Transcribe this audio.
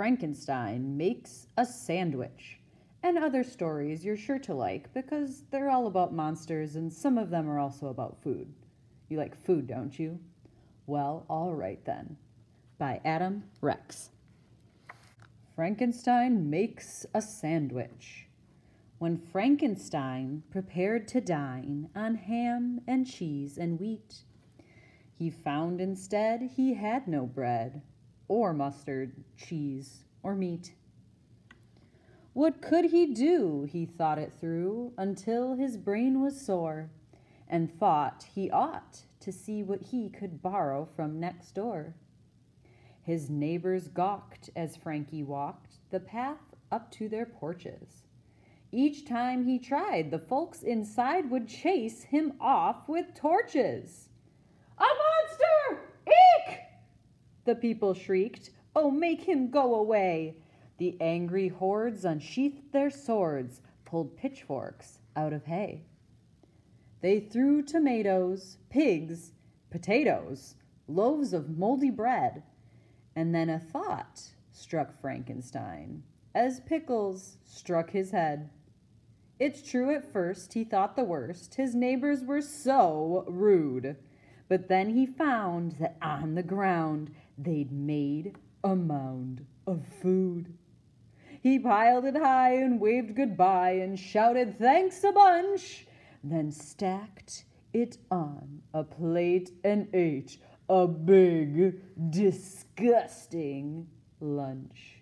Frankenstein makes a sandwich. And other stories you're sure to like because they're all about monsters and some of them are also about food. You like food, don't you? Well, all right then. By Adam Rex. Frankenstein makes a sandwich. When Frankenstein prepared to dine on ham and cheese and wheat, he found instead he had no bread, or mustard, cheese, or meat. What could he do? He thought it through until his brain was sore, and thought he ought to see what he could borrow from next door. His neighbors gawked as Frankie walked the path up to their porches. Each time he tried, the folks inside would chase him off with torches. The people shrieked. Oh, make him go away! The angry hordes unsheathed their swords, pulled pitchforks out of hay. They threw tomatoes, pigs, potatoes, loaves of moldy bread, and then a thought struck Frankenstein as pickles struck his head. It's true at first he thought the worst. His neighbors were so rude. But then he found that on the ground they'd made a mound of food. He piled it high and waved goodbye and shouted thanks a bunch, then stacked it on a plate and ate a big, disgusting lunch.